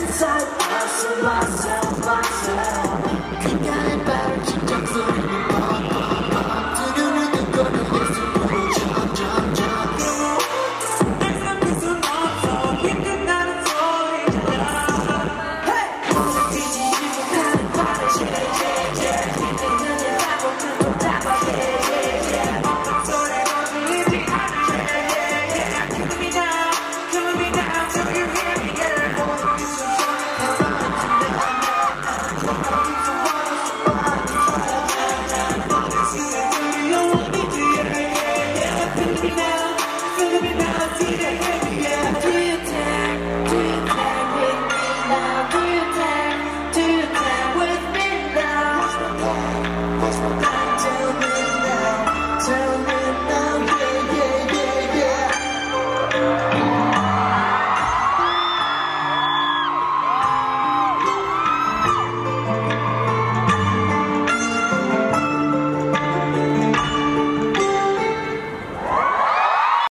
Inside, I'm so lost. now, feel me now, see the